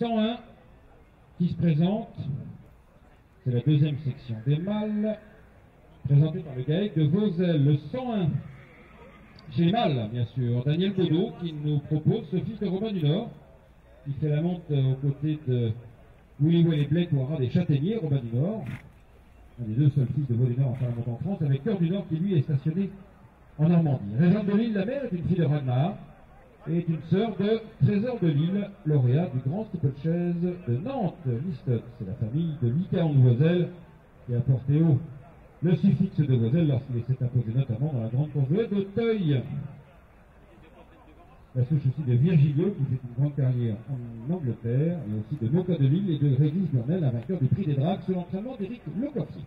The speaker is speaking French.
101 qui se présente. C'est la deuxième section des mâles, présentée par le GAEC de Vauzel, le 101. Chez les mâles, bien sûr, Daniel Baudot qui nous propose ce fils de Robin du Nord, qui fait la monte aux côtés de Willy Welly Blake ou des Châtaigniers, Robin du Nord, un des deux seuls fils de du Nord en faire la monte en France, avec Cœur du Nord qui lui est stationné en Normandie. Régent de l'île, la mère est une fille de Ragnar est une sœur de Trésor de Lille, lauréat du Grand Steeplechase de Nantes. Liston, c'est la famille de Lycaon de Voiselle qui a porté haut le suffixe de Voiselle lorsqu'il s'est imposé notamment dans la grande course de Teuil. La souche aussi de Virgilio qui fait une grande carrière en Angleterre et aussi de Moka de Lille et de Régis Burnel, un vainqueur du prix des drags sous l'entraînement d'Éric Lecourtier.